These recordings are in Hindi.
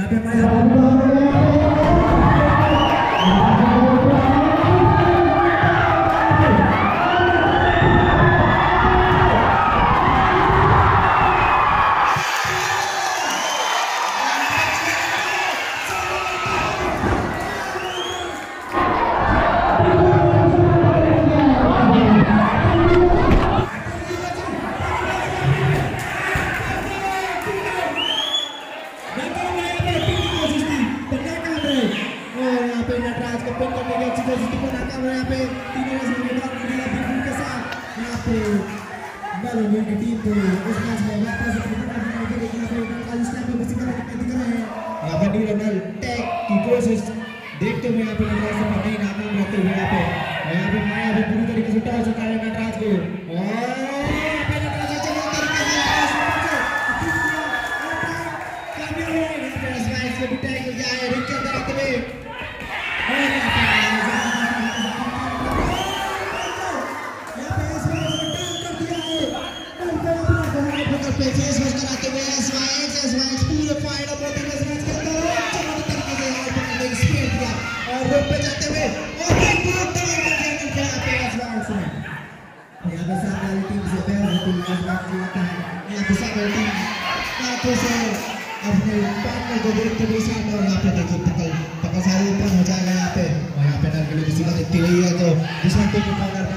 I'm in my कोशिश देखते हुए यहाँ पे से पता ही। नाकाम रहते हुए यहाँ पे। यहाँ पे माया भी पूरी तरीके से उठा हो चुका है। नटराज को तरीके से अपने पानी को देखते हुए सामने और यहाँ पे देखिए तकल तकल सारी ओपन हो जाएगा यहाँ पे। और यहाँ पे नरगिली की सीमा दिखती रही है तो दूसरा टीम कॉर्नर में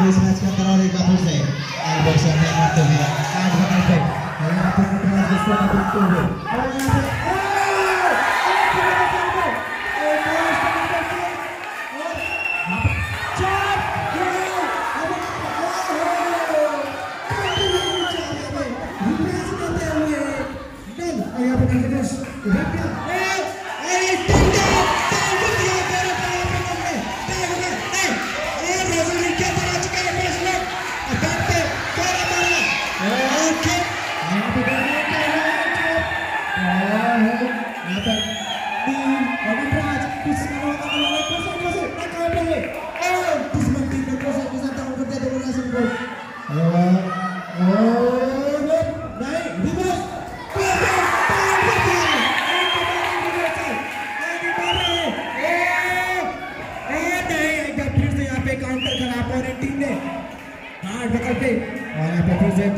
Luis Rajka Terori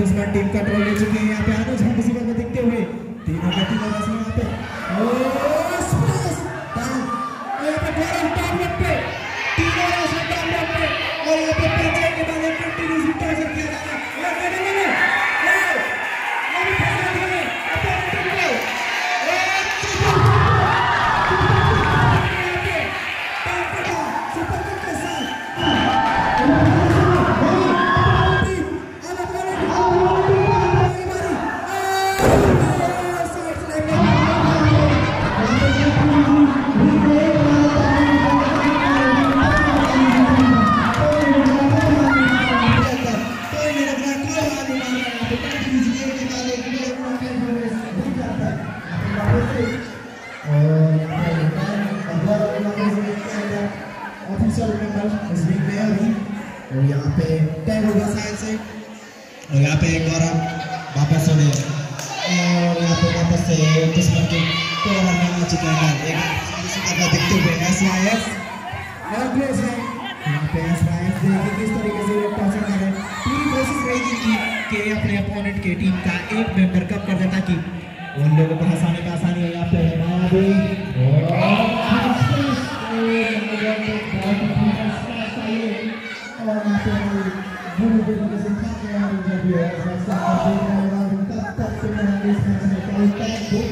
कंट्रोल ले चुकी है। यहाँ पे आगे झंड दिखते हुए तीनों का रस्म यहाँ पे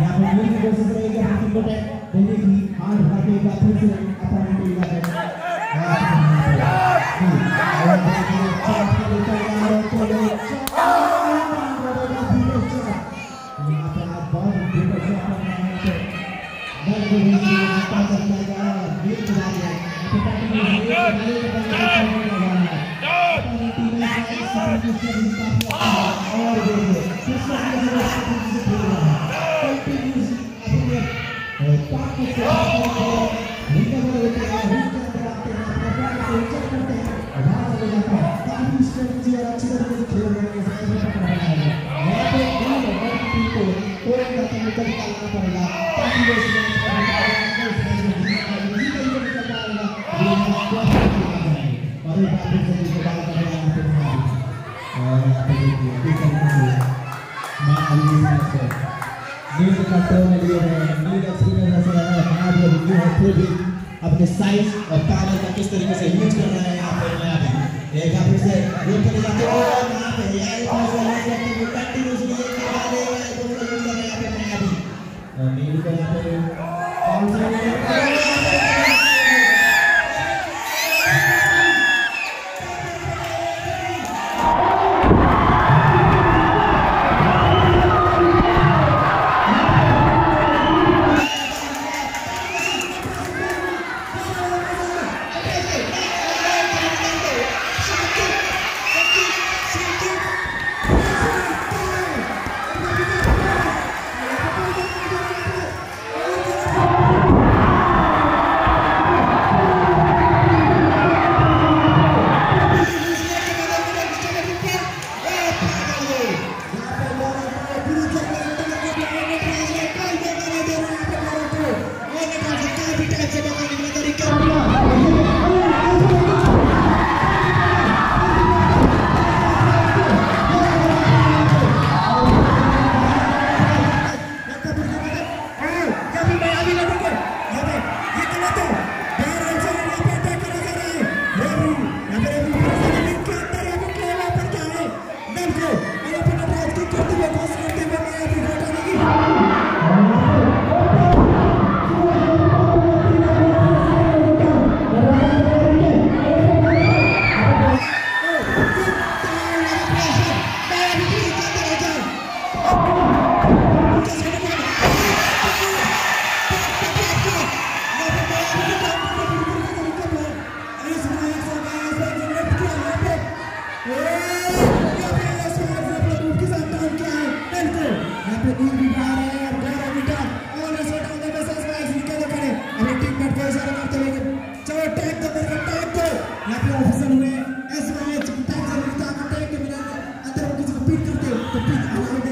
यहाँ पर मील की कोशिश रहेगी अपनी टीम को टैग देने की हाथ भागेगा फिर से अपोनेंट टीम का टैग नीड कंट्रोल में लिए हैं नीड एक्सपीरियंस ऐसे रहा है कहाँ भी अभी है फिर भी अपने साइज़ और पावर का किस तरीके से यूज़ कर रहे हैं यहाँ पे मैं अभी एक आप इसे रोक के जाते हो यहाँ पे यही पास है यहाँ पे कंटिन्यूसली एक के बाद एक दो यूज़ कर रहे हैं यहाँ पे मैं अभी नीड को यहाँ पे Look at them.